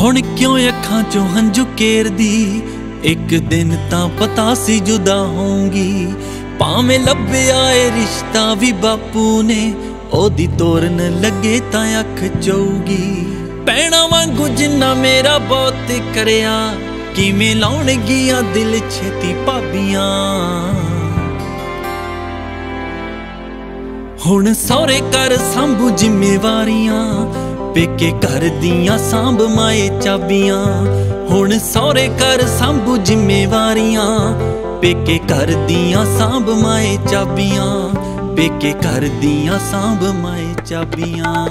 ਹੁਣ ਕਿਉਂ ਅੱਖਾਂ ਚੋਂ ਹੰਝੂ ਕੇਰਦੀ? ਇੱਕ ਦਿਨ ਤਾਂ ਪਤਾ ਸੀ ਜੁਦਾ ਹੋਊਂਗੀ। ਭਾਵੇਂ ਲੱਭਿਆ ਏ ਰਿਸ਼ਤਾ ਵੀ ਬਾਪੂ ਨੇ, ਉਹਦੀ ਤੋਰਨ ਲੱਗੇ ਤਾਂ ਅੱਖ ਚੌਗੀ ਪੈਣਾ ਵਾਂਗੂ ਜਿੰਨਾ ਮੇਰਾ ਬਹੁਤ ਕਰਿਆ, ਕਿਵੇਂ ਲਾਉਣਗੀਆਂ ਦਿਲ ਛੇਤੀ ਭਾਬੀਆਂ? ਹੁਣ ਸਹੁਰੇ ਕਰ ਸੰਭੂ ਜ਼ਿੰਮੇਵਾਰੀਆਂ, ਪੇਕੇ ਘਰ ਦੀਆਂ ਸਾਂਭ ਮਾਏ ਚਾਬੀਆਂ। ਹੁਣ ਸਹੁਰੇ ਕਰ ਸੰਭੂ ਜ਼ਿੰਮੇਵਾਰੀਆਂ, ਪੇਕੇ ਘਰ ਦੀਆਂ ਸਾਂਭ ਮਾਏ ਚਾਬੀਆਂ। ਪੇਕੇ ਘਰ ਦੀਆਂ ਸਾਂਭ ਮਾਏ ਚਾਬੀਆਂ।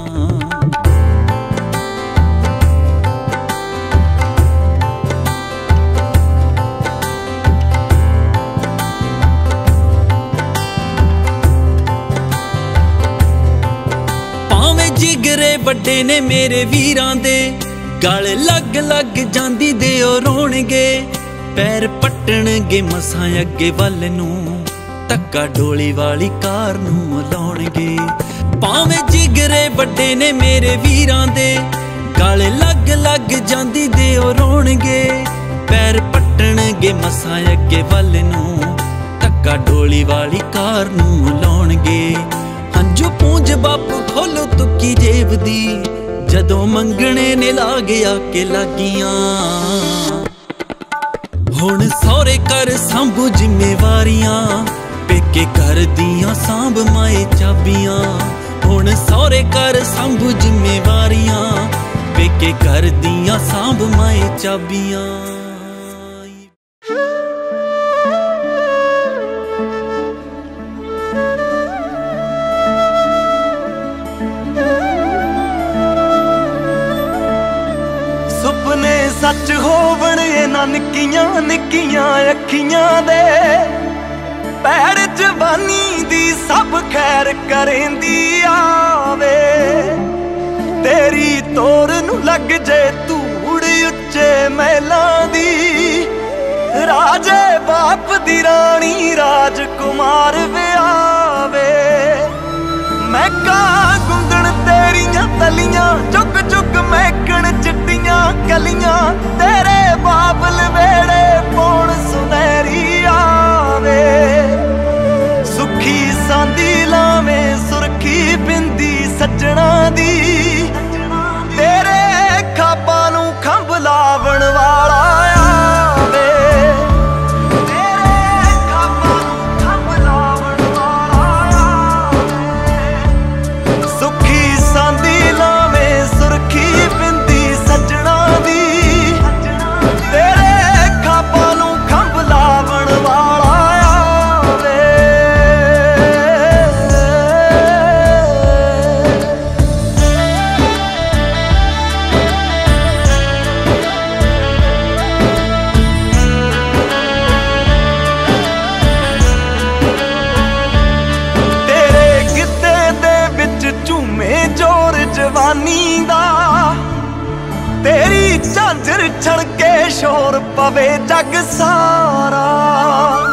ਜਿਗਰੇ ਵੱਡੇ ਨੇ ਮੇਰੇ ਵੀਰਾਂ ਦੇ। ਗਲ ਲੱਗ ਲੱਗ ਜਾਂਦੀ ਦੇ ਉਹ ਰੋਣਗੇ। ਪੈਰ ਪੱਟਣਗੇ ਮਸਾਂ ਅੱਗੇ ਵੱਲ ਨੂੰ। ਧੱਕਾ ਡੋਲੀ ਵਾਲੀ ਕਾਰ ਨੂੰ ਲਾਉਣਗੇ। ਭਾਵੇਂ ਜਿਗਰੇ ਵੱਡੇ ਨੇ ਮੇਰੇ ਵੀਰਾਂ ਦੇ। ਗਲ ਲੱਗ ਲੱਗ ਜਾਂਦੀ ਦੇ ਉਹ ਰੋਣਗੇ। ਪੈਰ ਪੱਟਣਗੇ ਮਸਾਂ ਅੱਗੇ ਵੱਲ ਨੂੰ। ਧੱਕਾ ਡੋਲੀ ਵਾਲੀ ਕਾਰ ਨੂੰ ਲਾਉਣਗੇ। ਹੰਝੂ ਪੂੰਝ ਬਾਪ ਖੋਲੋ ਤੁੱਕੀ ਜੇਬ ਦੀ, ਜਦੋਂ ਮੰਗਣੇ ਨੇ ਲਾ ਗਿਆ ਕਿ ਲੱਗੀਆਂ। ਹੁਣ ਸਹੁਰੇ ਕਰ ਸੰਭੂ ਜ਼ਿੰਮੇਵਾਰੀਆਂ, ਪੇਕੇ ਘਰ ਦੀਆਂ ਸਾਂਭ ਮਾਏ ਚਾਬੀਆਂ। ਹੁਣ ਸਹੁਰੇ ਕਰ ਸੰਭੂ ਜ਼ਿੰਮੇਵਾਰੀਆਂ, ਪੇਕੇ ਘਰ ਦੀਆਂ ਸਾਂਭ ਮਾਏ ਚਾਬੀਆਂ। ਸੱਚ ਹੋਵਣ ਇਹਨਾਂ ਨਿੱਕੀਆਂ ਨਿੱਕੀਆਂ ਅੱਖੀਆਂ ਦੇ। ਪੈਰ ਜਵਾਨੀ ਦੀ ਸਭ ਖੈਰ ਕਰੇਂਦੀ ਆਵੇ। ਤੇਰੀ ਤੋਰ ਨੂੰ ਲੱਗ ਜੇ ਧੂੜ ਉੱਚੇ ਮਹਿਲਾਂ ਦੀ। ਰਾਜੇ ਬਾਪ ਦੀ ਰਾਣੀ ਰਾਜਕੁਮਾਰ ਵਿਆਵੇ। ਮੈਂ ਕਾ ਗੁੰਦਣ ਤੇਰੀਆਂ ਤਲੀਆਂ ਚਿੱਟੀਆਂ ਤੇਰੇ ਬਾਬਲ ਵੇੜੇ ਤੇਰੀ ਝਾਂਜਰ ਸ਼ੋਰ ਪਵੇ ਜਗ ਸਾਰਾ।